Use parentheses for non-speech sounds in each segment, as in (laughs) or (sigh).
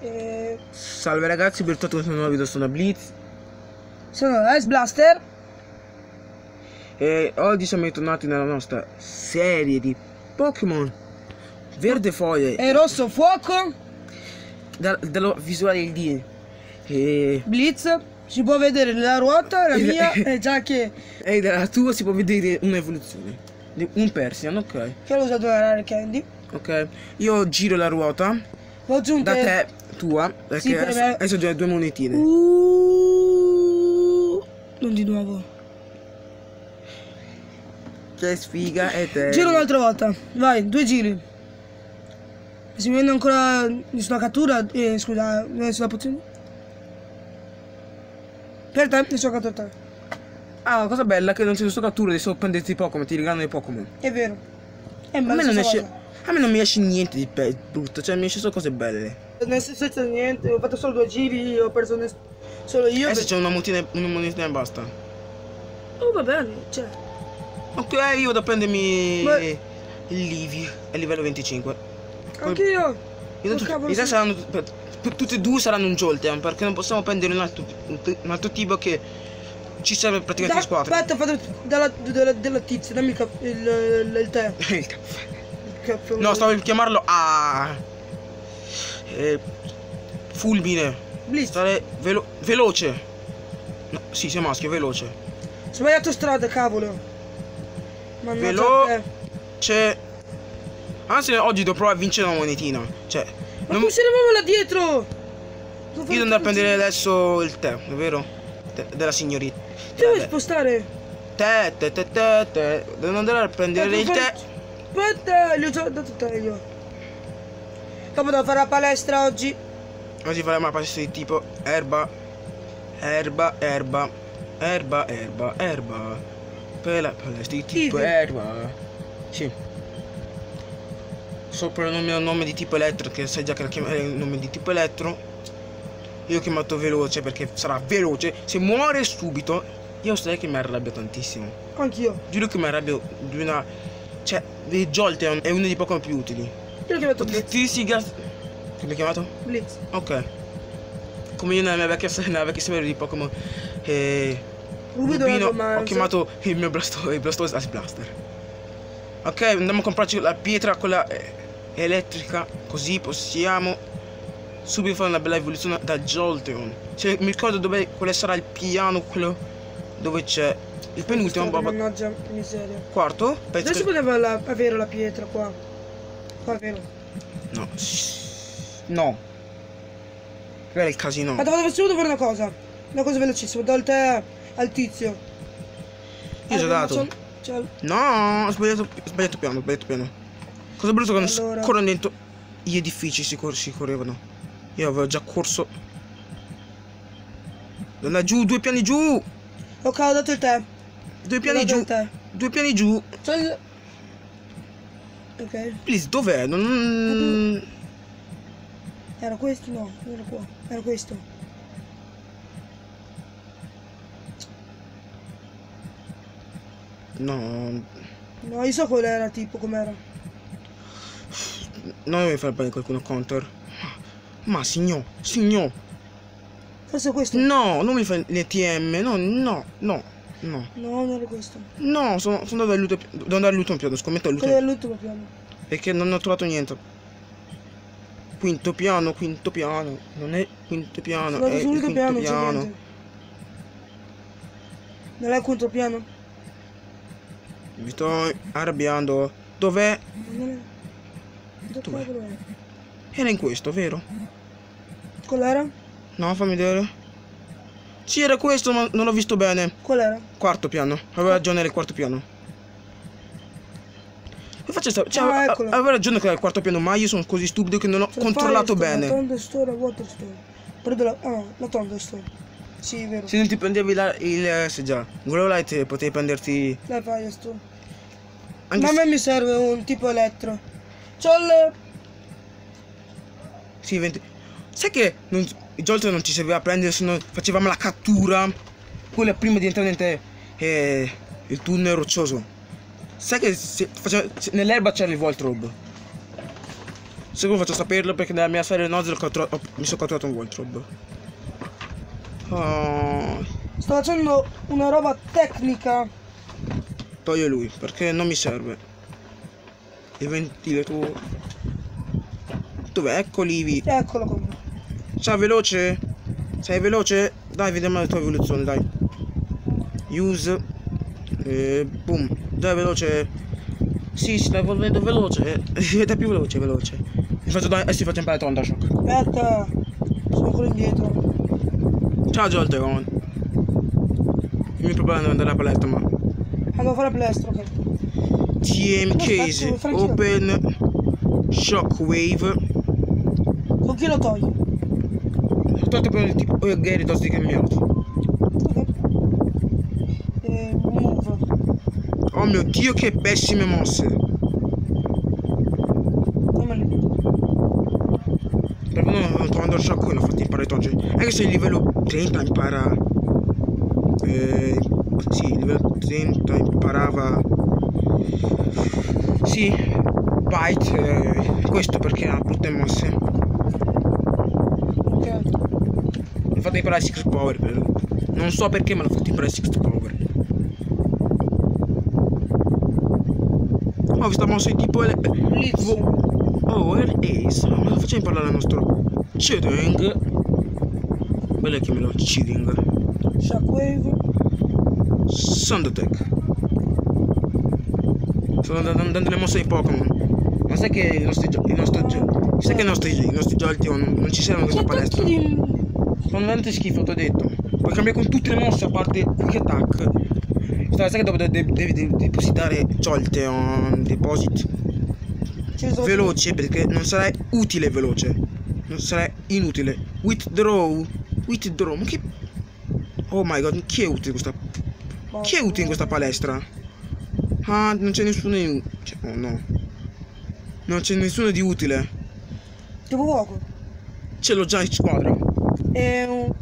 E... Salve ragazzi, bentornati in questo nuovo video, sono Blitz Sono Ice Blaster. e oggi siamo ritornati nella nostra serie di Pokémon Verde Foglie E Rosso Fuoco. da- dallo visuale del D e, Blitz. Si può vedere la ruota, la mia, (laughs) e già che, e dalla tua si può vedere un'evoluzione di un Persian, ok che l'ho usato la Rare Candy. ok io giro la ruota L'ho aggiunto. da te, tua perché Sì, per adesso, me. adesso ho già due monetine Uh, non di nuovo. che sfiga e te Giro un'altra volta. Vai, due giri. Se mi viene ancora nessuna cattura, eh, scusa, nessuna pozione. Per te, nessuna cattura ah la cosa bella è che non c'è questo cattura di solo prenderti i Pokémon ti regalano i Pokémon È vero. È a me, non esce, cosa. A me non mi esce niente di brutto cioè mi esce solo cose belle Nel senso senza niente, ho fatto solo due giri, ho perso solo io. Adesso c'è una monetina, una monetina e basta. Oh va bene, cioè. Ok, io vado a prendermi Beh. il Livi a livello 25. Anch'io. Io Oh, non- sì. saranno, per, per tutti e due saranno un Jolteon perché non possiamo prendere un altro, un altro tipo che ci serve praticamente Da- squadra. Aspetta, fate dalla, della, della tizia, dammi il, il, il, il tè. (laughs) Il caffè. Caffè. no, stavo per chiamarlo a... Eh, fulmine. Blitz. Stare velo- veloce. No, sì, sei maschio, veloce. Sbagliato strada, cavolo. Mannaggia Velo- te. C'è... Anzi, oggi devo provare a vincere una monetina. Cioè, Ma non- come se eravamo là dietro? Devo Io devo andare a prendere adesso il tè, è vero? Te- della signorita. Ti Vabbè. spostare. Tè, tè, tè, tè, tè. Devo andare a prendere Devo il tè. Aspetta, gli ho già dato te io. Dopo devo fare la palestra oggi. Oggi faremo una palestra di tipo erba, erba, erba, erba, erba, erba. Per la palestra di tipo erba. Sì. Sopra il nome, il nome di tipo elettro, che sai già che la chiam- è il nome di tipo elettro. Io ho chiamato veloce perché sarà veloce. Se muore subito, io sai che mi arrabbio tantissimo. Anch'io. Giuro che mi arrabbio di una. Cioè, il Jolteon è uno dei Pokémon più utili. Io l'ho chiamato Blitz. Ti si gas. Che l'hai chiamato? Blitz. Ok. Come io nella mia vecchia, nella vecchia serie di Pokémon. Eh, Ruby doveva Rubino, ho chiamato il mio Blasto, il Blastoise Ice Blaster. Ok, andiamo a comprarci la pietra, quella eh, elettrica. Così possiamo subito fare una bella evoluzione da Jolteon. Cioè, mi ricordo dove quale sarà il piano, quello dove c'è il penultimo Strada, Bob. Mannaggia, che miseria. Quarto? Penso Adesso che- poteva la- avere la pietra qua. Qua vero. No. No. Quello è il casino. Ma devo solo fare una cosa. Una cosa velocissima. Do il tè al tizio. Io ho Allora, dato. c'ho- c'ho- No, ho sbagliato, ho sbagliato piano, ho sbagliato piano. Cosa brutto che non si Allora. corrono dentro gli edifici, si, cor- si correvano. Io avevo già corso. Da giù, due piani giù! Ok, ho dato il tè. Due piani giù! Due piani giù! Il... Ok. Please, dov'è? Non... Era questo? No, non era qua. Era questo. No, No, io so qual era tipo, com'era. non devi fare bene qualcuno counter. Ma signor, signor, Forse questo. no, non mi fai le TM, no, no, no, no. No, non era questo. No, sono, sono andato all'ultimo, devo andare all'ultimo piano, scommetto Quello all'ultimo. piano. Perché non ho trovato niente. Quinto piano, quinto piano. Non è quinto piano, Sono è il quinto piano, piano. Non è il quinto piano? Mi sto arrabbiando. Dov'è? Dov'è? Era in questo, vero? Qual era? No, fammi vedere. Sì, era questo, ma non l'ho visto bene. Qual era? Quarto piano. Aveva ragione, era il quarto piano. Come faccio a sta- Cioè, Ah, aveva- ragione che era il quarto piano, ma io sono così stupido che non ho C'è controllato Firestone, bene. La Thunderstore e Waterstone. Prendo la... Ah, la Thunderstone. Sì, è vero. Se non ti prendevi la, il... eh, Se già. Glowlight potevi prenderti... La Firestone. Anche Ma a me mi serve un tipo elettro. C'ho il... Sì, 20. Sai che non, il Jolteon non ci serviva a prendere se non facevamo la cattura? Quella prima di entrare dentro eh, il tunnel roccioso. Sai che nell'erba c'era il Voltrob. Se vuoi faccio saperlo perché nella mia serie Nozzle ho mi sono catturato un Voltrob. Oh, Sto facendo una roba tecnica. toglie lui perché non mi serve. Il ventilatore. Dov'è? Ecco Livi. Eccolo me. Ciao veloce? Sei veloce? Dai, vediamo la tua evoluzione, dai. Use. E boom. Dai, veloce. Sì, si sta evolvendo veloce. (laughs) Diventa più veloce, veloce. Mi faccio dai, adesso ti faccio imparare Thundershock. Aspetta. Sono ancora indietro. Ciao Jolteon. Mi preparo ad andare a palestra, ma. Andiamo a fare palestra, ok. TM case. Open. Shockwave. Con chi lo togli? Tutto per il tipo. Oh, Gyarados di cambiato. Ok. E move. Oh mio dio, che pessime mosse. Perché non quando shock l'ho fatto imparare oggi. Anche se il livello 30 impara. Eh, sì, il livello 30 imparava. Sì, Bite. eh, questo perché ha brutte mosse. Ok. Mi ha fatto imparare Secret Power. però. Non so perché me l'ha fatto imparare Secret Power. Ho visto mosse tipo. ele- Blitz. Oh, Air Ace. Ma lo facciamo parlare al nostro cheating. Bello chiamalo cheating. Shockwave. Sound Attack. Sto dando le mosse ai Pokémon. Ma sai che i nostri i nostri sai che i nostri, i nostri giochi non, non ci servono Che questa palestra. Sono veramente schifo, ti ho detto. Puoi cambiare con tutte le mosse a parte Quick Attack. Sai sai che dopo devi, devi- devi depositare Jolteon Deposit Ci sono- veloce perché non sarai utile veloce. Non sarai inutile. Withdraw. Withdraw. Ma che. Oh my god, chi è utile questa. Chi è utile in questa palestra? Ah, non c'è nessuno in. cioè, oh no. Non c'è nessuno di utile. Tipo fuoco. Ce l'ho già in squadra. E un...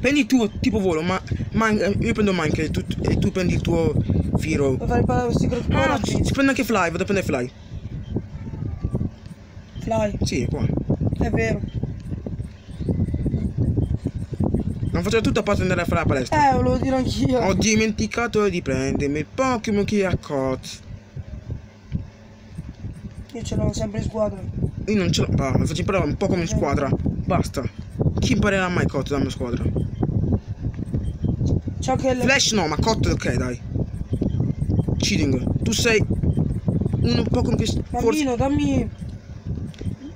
Prendi il tuo tipo volo, ma. ma io prendo Minecraft e tu, e tu prendi il tuo Firo. Parlare con Secret Ah, Power? ci- si prende anche Fly, vado a prendere Fly. Fly. Sì, è qua. È vero. Non faccio tutto a parte andare a fare la palestra. Eh, volevo dire anch'io. Ho dimenticato di prendermi il Pokémon che ha cot. Io ce l'ho sempre in squadra. Io non ce l'ho. Ah, mi faccio imparare un Pokémon in squadra. Basta. Chi imparerà mai cot dalla mia squadra? Ciò che il... Flash no, ma cot ok dai. Cheating. Tu sei uno Pokémon che forse. Bambino, dammi...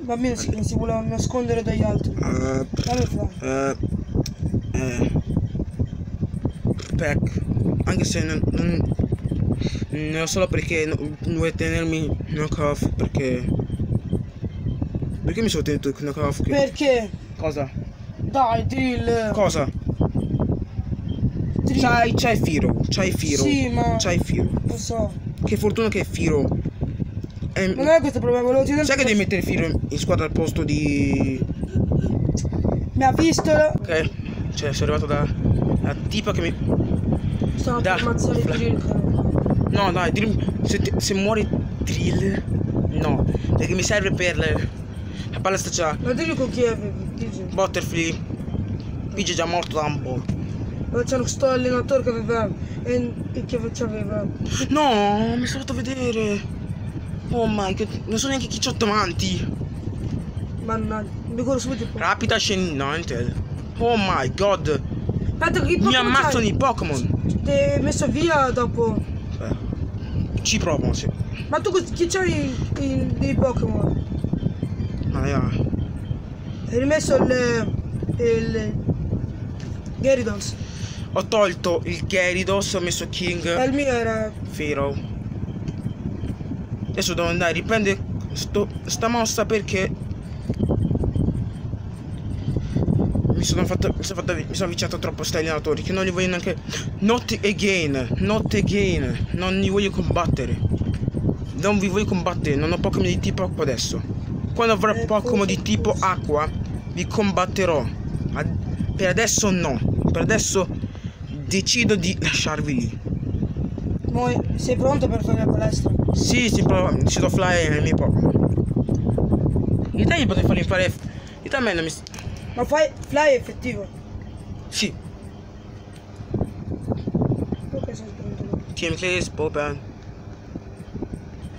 Bambino si, si vuole nascondere dagli altri. Dammi Fly. eh, eh, Peck. Anche se non, non, ne ho solo perché no- vuoi tenermi knock off perché. Perché mi sono tenuto off? Che- Perché? Cosa? Dai, drill. Cosa? drill. C'hai, c'hai Firo, c'hai Firo. Sì, ma... C'hai Firo. Lo so. Che fortuna che è Firo. Ehm, Non è questo il problema, volevo dire... sai che devi mettere Firo in, in squadra al posto di. Mi ha visto... Ok. Cioè, sono arrivato da. La tipa che mi. Stavo Da. per ammazzare il drill. No, dai, drill- se, se muori drill. No, perché mi serve per le- la palestra c'ha Ma drill con chi avevi? Dici. Butterfly. Pigi è già morto da un po'. Ma c'era questo allenatore che aveva... E, che aveva... No, mi sono fatto vedere. Oh my god, non so neanche chi c'ho davanti. Mannaggia. Mi corro subito. Rapida Shenanigans. Oh my god, Aspetta, che mi ammazzano i Pokémon. Ti hai messo via dopo... Eh, Ci provo, sì. Ma tu chi c'hai i, i Pokémon? Yeah. Hai rimesso il... il... Gyarados. Ho tolto il Gyarados, ho messo King. E il mio era... Firo. Adesso devo andare a riprendere sto- sta mossa perché mi sono fatto mi sono, fatto, mi sono avvicinato troppo sti allenatori che non li voglio neanche not again not again non li voglio combattere non vi voglio combattere non ho Pokémon di tipo acqua adesso quando avrò Pokémon di tipo acqua vi combatterò Ad- per adesso no per adesso decido di lasciarvi lì Mo sei pronto per fare la palestra? Sì, si prova, si do fly nel mio Pokémon. In gli potrei farli fare... In te a me non mi... Ma fai fly è effettivo. Sì, Ok, sono pronto. Team Clays, Popan.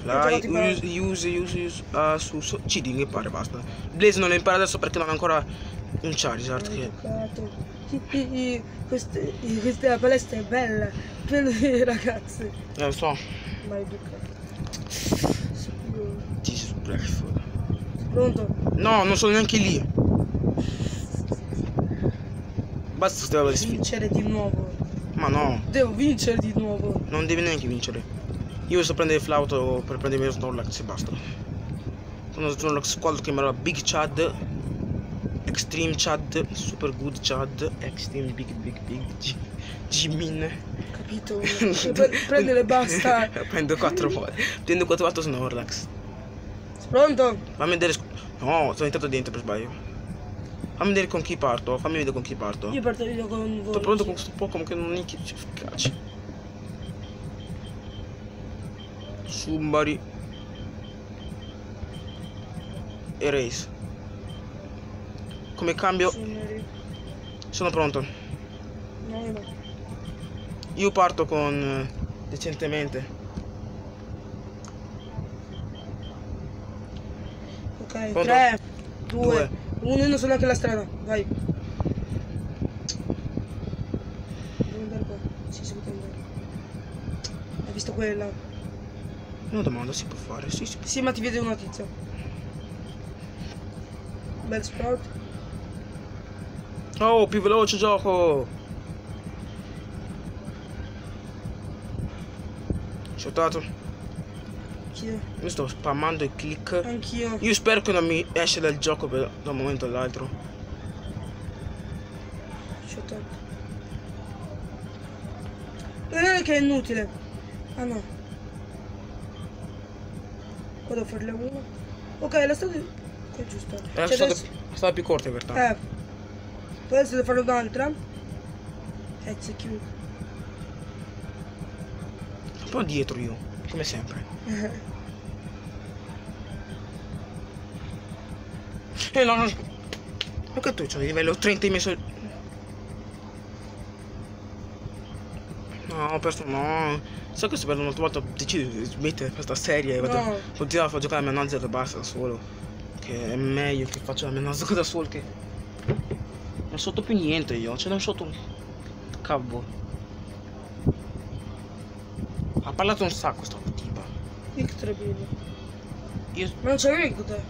Però- use, use, use, ah, su, su, cheating e pare, basta. Blaze non lo impara adesso perché non ha ancora un Charizard che... Questa, questa palestra è bella, piena di ragazzi. Eh, lo so, Maleducato. Jesus Blackfoot. Pronto? No, non sono neanche lì. Basta di sfida. Vincere di nuovo. Ma no, Devo vincere di nuovo. non devi neanche vincere. Io sto prendere il flauto per prendere il mio Snorlax e basta. Con lo Snorlax qua lo chiamerò Big Chad. Extreme Chad, Super Good Chad, Extreme Big Big Big G- Jimin. Capito? (laughs) Prendere basta. (laughs) Prendo 4 volte. Prendo 4 volte Snorlax. Pronto? Fammi vedere. No, sono entrato dentro per sbaglio. Fammi vedere con chi parto. Fammi vedere con chi parto. Io parto con voi. Sto pronto con questo Pokémon che non è che ci caccia. Sumbari. Erase. Come cambio? Signori. Sono pronto. Io parto con eh, decentemente. Ok, Pronto? 3, 2, Due. 1, io non so neanche la strada. Vai. Devo andare qua. Sì, si può andare. Hai visto quella? Una domanda si può fare? Sì, sì. Sì, ma ti vede una tizia. Bel sprout. Oh, più veloce gioco! Shotato. Anch'io. Io sto spammando il click. Anch'io. Io spero che non mi esce dal gioco per- da un momento all'altro. Up. Non è che è inutile. Ah no. Qua devo farle una. Ok, la strada è giusta. È la Cioè, strada, adesso- strada più corta in realtà. Eh. Poi adesso devo fare un'altra. Execute. Un po' dietro io, come sempre. (laughs) Eh no, no. Ma che tu c'hai livello 30 hai messo... ho perso, no. So che se perdo un'altra volta decido di smettere questa serie e vado No. continuare a giocare a mia Nanzer e basta da solo. Che è meglio che faccio la mia Nanzer da solo che... Non sotto più niente io, ce n'è sotto un... Cavolo. Ha parlato un sacco sta tipa. Victor Bill. Io... Ma non c'avevi con te?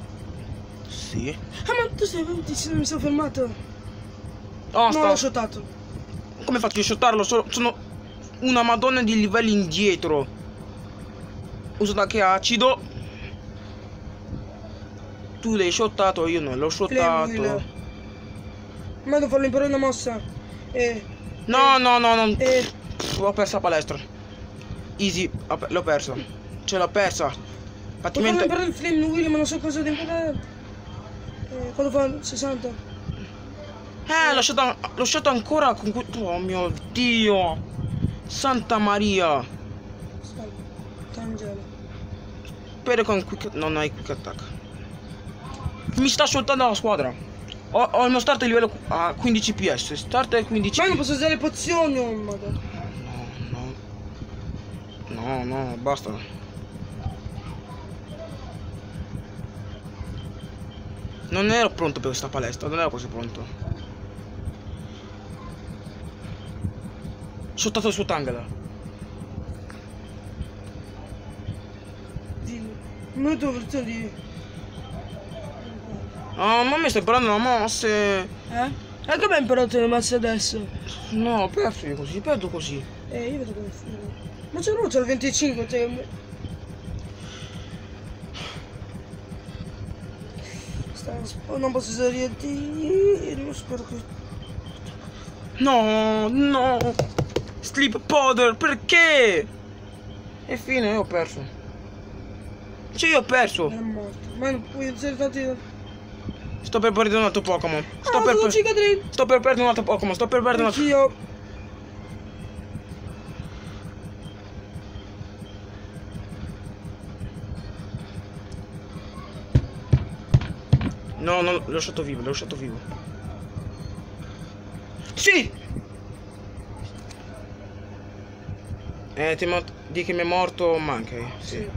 Sì. Ah ma tu sei venuto non mi sono fermato. Oh, no, sta- l'ho shotato. Come faccio a shottarlo? Sono, sono una madonna di livelli indietro. Uso anche acido. Tu l'hai shottato, io non l'ho shottato. Ma devo farlo imparare una mossa. E. No, no, no, no. E. Pff, Ho perso la palestra. Easy, l'ho persa. Ce l'ho persa. Farlo Praticamente... imparare il flame wheel ma non so cosa devo imparare. Eh, quando fa 60. Eh, l'ho l'ho shottato ancora con... que- Oh mio Dio. Santa Maria. Salve. Tangelo. Spero con quick... Non hai quick attack. Mi sta shottando la squadra. Ho, ho il mio start a livello a 15 PS. Start a 15 Ma io non posso usare le pozioni, oh madonna. No, no. No, no, basta. Non ero pronto per questa palestra, non ero così pronto. Shottato su Tangela. Non ho versione di. Ah, ma mi stai parlando la mosse. Eh? E come hai imparato le masse adesso? No, perso io così, perdo così. Eh, io vedo come funziona. Ma c'è uno, c'è il 25, cioè... Oh, non posso usare niente. Io spero che... No, no. Sleep Powder, perché? E fine, io ho perso. Cioè io ho perso. È morto. Ma puoi soltanto... Sto per perdere un altro Pokémon. Sto, ah, per per... Sto per perdere un altro Pokémon. Sto per perdere un altro. Io. No, no, l'ho lasciato vivo, l'ho lasciato vivo. Sì! Eh, ti mo- di che mi è morto manca. eh, Sì.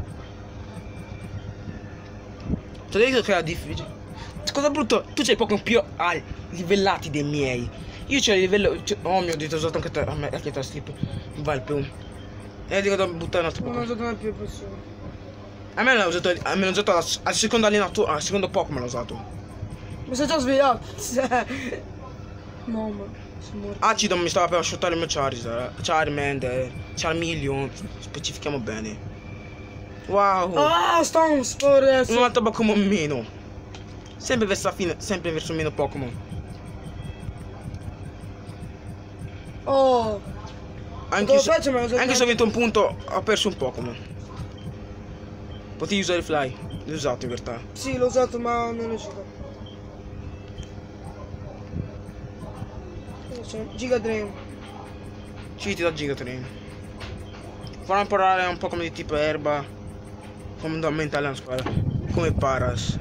Ti ho detto che era difficile. Cosa brutto, tu c'hai Pokémon più al- livellati dei miei. Io c'ho il livello. oh mio dio, ho usato anche te. A me, anche te slip. Vai il più. E dico da buttare un altro Non ho usato mai più persone. A me l'ho usato, a me l'ho usato al, al secondo allenatore, al secondo Pokémon l'ho usato. Mi sono già svegliato. (laughs) no, Acido mi stava per asciuttare il mio Charizard. Charmander, Charmeleon, specifichiamo bene. Wow! Ah, Stone Spore. Un altro Pokémon meno. Sempre verso la fine, sempre verso meno Pokémon. Oh, Anche, se, faccio, anche se ho vinto un punto, ho perso un Pokémon. Potevi usare il Fly. L'ho usato in realtà. sì, l'ho usato, ma non è riuscito. C'è Giga Drain. Ci ti da Gigatrain. Farò imparare un Pokémon di tipo erba. Fondamentale alla squadra. Come Paras.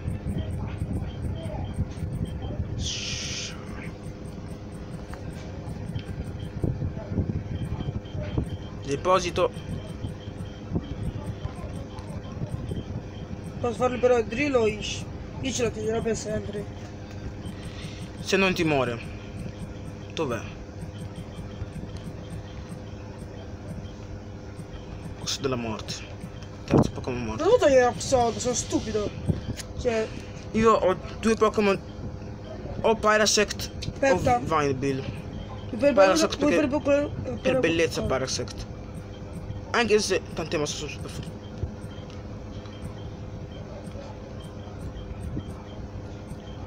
Deposito. Posso farli però drill o ish? Ish la tenderò per sempre. Se non ti muore. Dov'è? Posto della morte. Terzo Pokémon morto. Non ho togliere Absol, sono stupido. Cioè, Io ho due Pokémon. O Parasect Aspetta. o Vinebill. per Parasect perché- per poco- Per bellezza oh. Parasect. Anche se tante mosse sono super forti.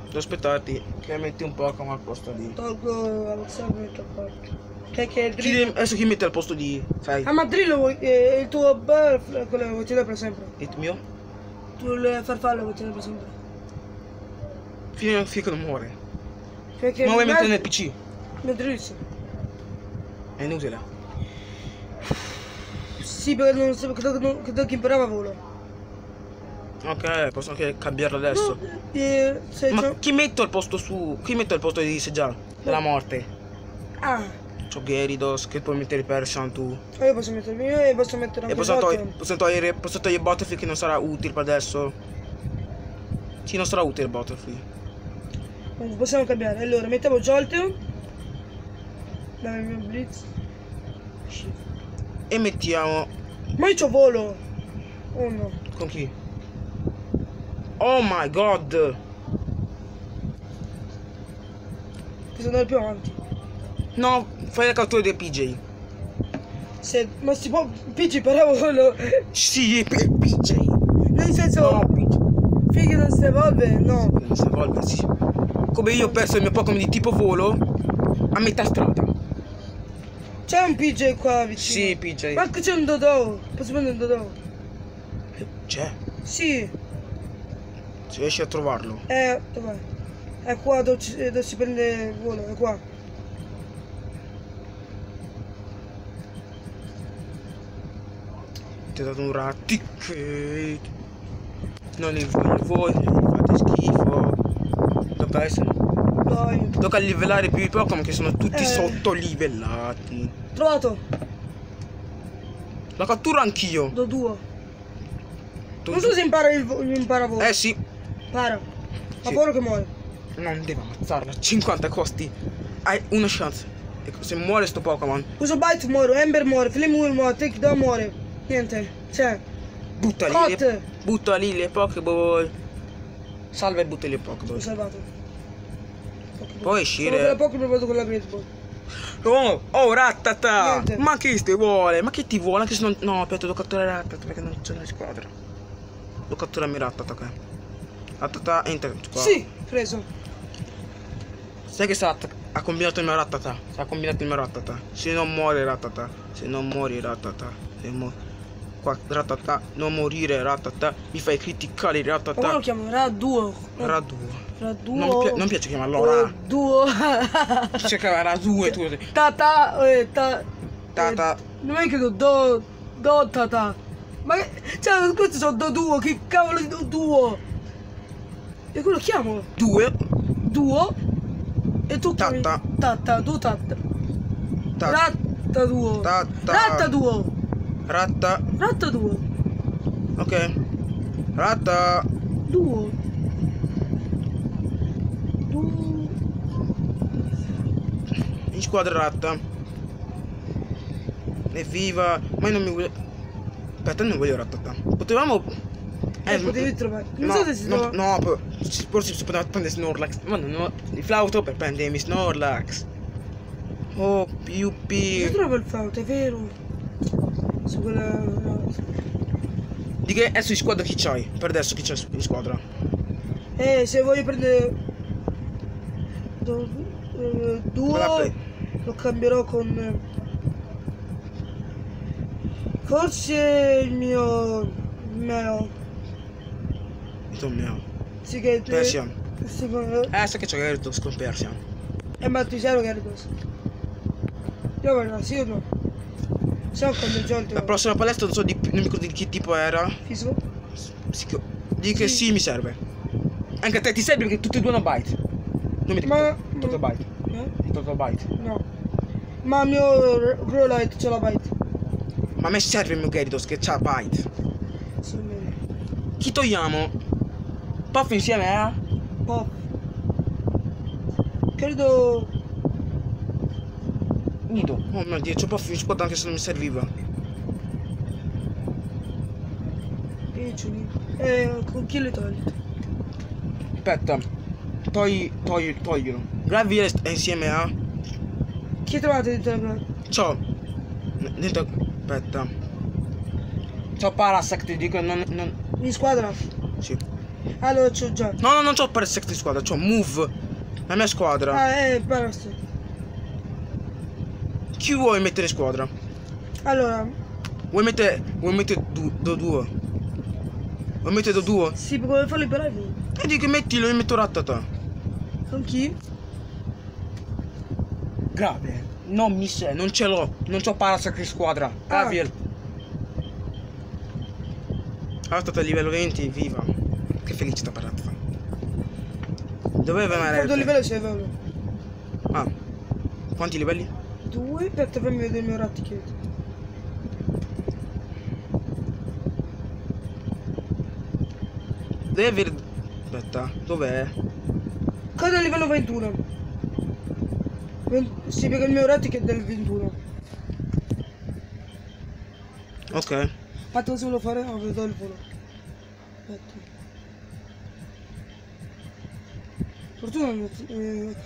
Devo aspettarti che metti un Pokémon al posto di. Tolgo qua. Che, che il Chi drill. de- adesso chi mette al posto di. Sai? Ah, ma drill vuoi, eh, il tuo bar, quello lo vuoi tenere per sempre. Il mio? Tu il farfallo vuoi tenere per sempre. Fino fino che non muore. Perché Ma vuoi me- mettere nel PC? Nel drill sì. È inutile. Sì, perché non che non- credo che imparava volo. Ok, posso anche cambiarlo adesso. Eh, Ma chi metto al posto su. Chi metto al posto di Sejan? Della morte. Ah, C'ho Gyarados che puoi mettere per Shantu. e io posso mettere il mio e posso mettere E anche posso, il togli- posso togliere, posso togliere Butterfree che non sarà utile per adesso. Sì, non sarà utile. Comunque, Possiamo cambiare. Allora, mettiamo Jolteon. Dammi il mio blitz. E mettiamo. Ma io c'ho volo. Oh no. Con chi? Oh my god! Posso andare più avanti. No, fai la cattura dei PJ. Se, ma si può. PG paravo quello. Sì, PJ. Nel senso. No, PJ. Fighi non si evolve? No. Non si evolve, sì. Come io ho perso il mio Pokémon di tipo volo a metà strada. C'è un PG qua vicino. Sì, PJ. Ma c'è un Dodo. Posso prendere un Dodo? C'è. Sì. Se riesci a trovarlo. È. Dov'è? È qua dove, ci- dove si prende il volo. È qua. Ti ho dato un ratticket. Non li voglio voi, fate schifo. Tocca essere. Dai. Tocca livellare più i Pokémon che sono tutti Eh. sottolivellati. Trovato. La catturo anch'io. Do due. Tu- Non so se impara il impara volo. Eh sì. Impara. Ha Sì. paura che muore. Non devo ammazzarla. 50 costi. Hai una chance. Ecco, se muore sto Pokémon, Uso Bite muore, Ember muore, Flame muore, Take Down muore. Niente. Cioè. butta lì. Le, butta lì le Pokéball. Salva e butta lì le Pokéball. salvato. Puoi uscire. Pokémon vado con la Great Ball. Oh, oh, rattata! Niente. Ma che ti vuole? Ma che ti vuole? Anche se non. No, aspetta, devo catturare rattata perché non c'è nella squadra. Devo catturarmi rattata, ok. Rattata, entra qua. Sì, preso. Sai che sa, ha combinato il mio rattata. Ha combinato il mio rattata. Se non muore rattata. Se non muori rattata. Se mu- Qua, rattata. Non morire rattata. Mi fai criticare Ma come lo chiamo? Raduo. Raduo. Raduo. Non, mi pi- non piace chiamarlo Ra. Duo. C'è che era due tu. Tata. Eh, ta. Tata. eh, non è che do. Do. Do tata. Ma che. Cioè, questi sono do duo. Che cavolo di do duo? E quello chiamo. due, Duo. E tu chiami. Tatta. Tatta, du tatta. ta- Ratta duo. Tatta. Ratta duo. ratta, Ratta duo. ok, ratta, Duo. Duo. in squadra ratta. Evviva, ma io non mi voglio... Aspetta, non voglio rattata. Potevamo... Eh, potevi trovare. Non no, so se si no, trova. no, po- forse si poteva prendere Snorlax. Ma no, no, il flauto per prendermi Snorlax. Oh, più Si più. trova il flauto, è vero. Su quella. Di che adesso in squadra chi c'hai? Per adesso chi c'è in squadra? Eh, se voglio prendere. do- eh, play. Lo cambierò con. Forse il mio. Meo. Tu mio. Sì, che. Persian. Secondo. Eh, sai che c'è Gyarados con Persian. Eh, ma tu sai è questo? Io guarda, sì o no? So quando già La prossima palestra non so di, non mi ricordo di che tipo era. Fisico? Sicuro. Di che Sì. sì mi serve. Anche a te ti serve perché tutti e due hanno bite. Non mi Ma- ricordo. Total bite. Eh? Total bite. No. Ma il mio grow light ce l'ha bite. Ma a me serve il mio Gyarados che c'ha bite. Sì. Chi togliamo? Puff insieme a? Pop. Credo. Nido. Oh mio dio, c'ho Puff in squadra anche se non mi serviva. Piccoli. Eh, con chi le togli? Aspetta. Togli, togli, toglilo. Gravire è insieme a? Chi trovate dentro la placa? C'ho. Dentro. Aspetta. C'ho Parasect, ti dico, non, non. In squadra? Sì. Allora c'ho già. No, no, non c'ho Parasect in squadra, c'ho Move. La mia squadra. Ah, eh, basta. Chi vuoi mettere squadra? Allora, Vuoi mettere. Vuoi mettere du, do duo? Vuoi mettere do duo? sì, come farlo per live? E dico mettilo, io metto Rattata. Con chi? Grave. Non mi sei, non ce l'ho. Non c'ho Parasect in squadra. Gabriel. Rattata a livello 20, viva. Che felicità per Rattata. Doveva Quanto andare. livello sei bello? Ah. Quanti livelli? Due, aspetta, fammi vedere il mio rattichetto. Deve avere. Aspetta, dov'è? Cosa livello 21? Ven- sì, perché il mio rattichette è del 21. Ok. Cosa volevo fare? Oh, vedo il volo. Aspetta. Fortuna non... Eh, ok.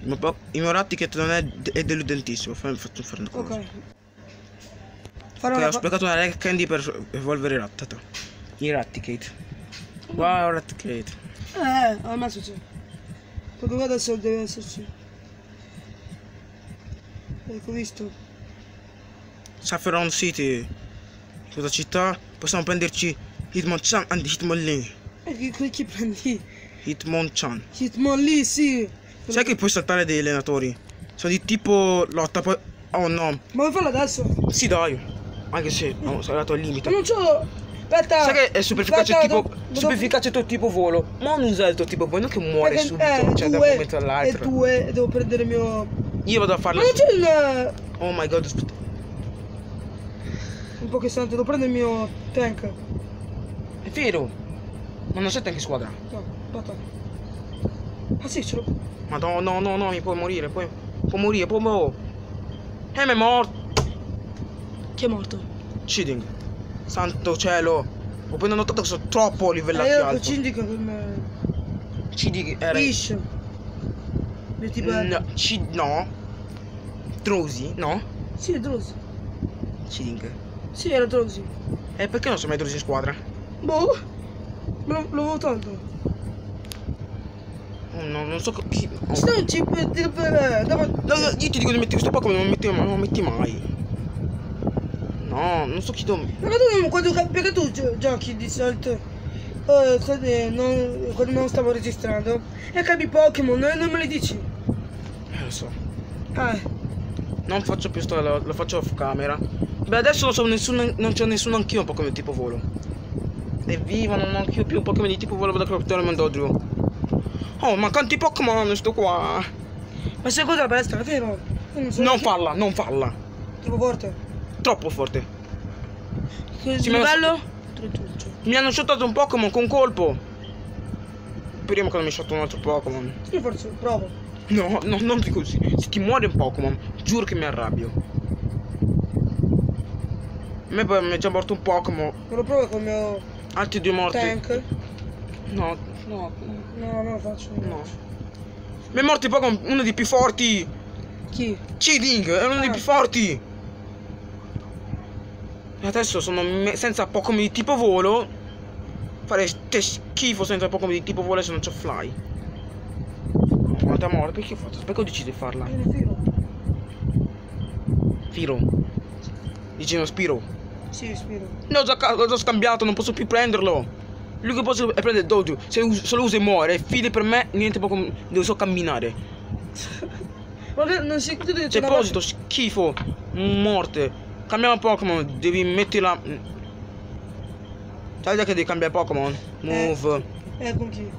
Il mio, po- il mio Ratticat non è, è deludentissimo. Fammi fare una cosa. Ok. Farò Ok, una ho sprecato una Reg Candy per evolvere Rattata. Il Ratticate. Wow, Ratticate. Eh, a me c'è. Perché adesso deve esserci. Ecco, visto. Saffron City. Questa città possiamo prenderci Hitmonchan and Hitmonlee. E chi, chi, chi prendi? Hitmonchan. Hitmon lì, sì. Sai che puoi saltare dei allenatori? Sono di tipo lotta poi. Oh no. Ma vuoi farlo adesso? Sì dai. Anche se oh, sono arrivato al Ma limite. non c'ho... Aspetta! Sai che è super efficace tipo. do- Super efficace tuo tipo volo. Ma non usa il tuo tipo volo, non che muore perché- subito. eh, cioè da un due, momento e all'altro. due, e devo prendere il mio... Io vado a Ma farlo. non c'è il... Oh my god, aspetta. Un po' che stante, devo prendere il mio tank. È vero. Ma non siete anche in squadra. No, aspetta. Ah sì, ce l'ho. Ma no, no, no, no, mi puoi morire, puoi. Può morire, può morire. Ma è morto. Chi è morto? Cheating. Santo cielo. Ho appena notato che sono troppo livellati Eh, io alto. ci indica che me... Cheating era. Ish. No, ci- no. Drusi, no. Sì, è Drosy. Cheating. Sì, era Drosy. E perché non sono mai Drusi in squadra? Boh. Lo- l'avevo tolto. Oh, no, non so chi. oh. Sta un chip di... per- no, io ti dico di mettere questo Pokémon, non lo metti, non lo metti mai. No, non so chi do. Ma tu quando perché tu gio- giochi di solito eh, quando, non, quando non stavo registrando e capi Pokémon e non me li dici? Eh, lo so. Ah, Non faccio più sto, lo, lo faccio off camera. Beh, adesso non, so nessuno, non c'ho nessuno anch'io un Pokémon tipo volo. Evviva, non ho anch'io più un Pokémon di tipo volevo da Crocodile Mandodrio. Oh, ma quanti Pokémon sto qua? Ma sei cosa la palestra, vero? Non so. Non farla, non farla. Troppo forte. Troppo forte. Che Sì, livello? 31. Mi hanno shottato un Pokémon con un colpo. Speriamo che non mi shotta un altro Pokémon. Io forse provo. No, no, non di così. Se ti muore un Pokémon, giuro che mi arrabbio. A me poi mi è già morto un Pokémon. Me lo provo con il mio Altri due morti. tank. No, no, No, non lo faccio. no. Mi è morto Pokémon, uno dei più forti. Chi? Cheating, è uno dei Ah. più forti. E adesso sono senza Pokémon di tipo volo. Fare ste schifo senza Pokémon di tipo volo se non c'ho fly. Oh, Quanta morte, perché ho fatto? Perché ho deciso di farla? Filo. Firo. Dice uno Spiro. Sì, spiro. Ne ho già, l'ho già scambiato, non posso più prenderlo. L'unico che posso è prendere Dojo. Se, us- se lo uso e muore, fili per me, niente Pokémon. Devo so camminare. (laughs) Ma che- non si devi C'è proposito, schifo. Morte. Cambiamo Pokémon, devi metterla. Sai già che devi cambiare Pokémon? Move. Eh, con chi?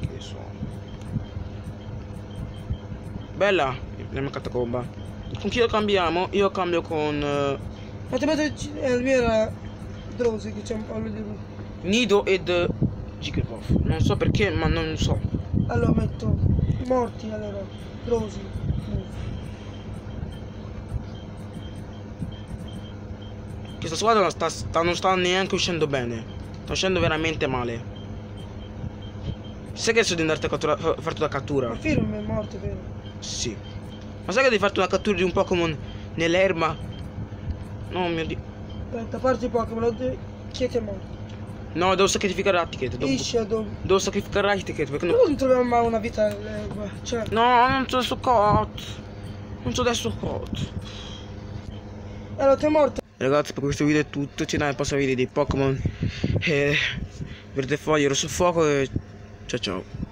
Che so. Bella, la mia catacomba. Con chi lo cambiamo? Io cambio con eh, Ma ti metto eh, il mio era Drosy che c'è un po' di Nido ed Jigglypuff. Non so perché, ma non so. Allora metto morti allora. Drosy. Questa squadra non sta, sta- non sta neanche uscendo bene. Sta uscendo veramente male. Sai che adesso devi andarti a cattura, fa- farti una cattura? Ma film è morto, vero? Sì. Ma sai che devi farti una cattura di un Pokémon nell'erba? No, mio dio. Aspetta, parte Pokémon, chi è che è morto? No, devo sacrificare Raticket. Devo, Shadow. devo sacrificare Raticket perché non... non troviamo mai una vita all'erba. Cioè, No, non c'ho adesso cot. Non c'ho adesso cot. allora ti è morto. Ragazzi, per questo video è tutto. Ci dai prossimi video dei Pokémon. Eh, verde foglie, rosso fuoco e... Ciao ciao.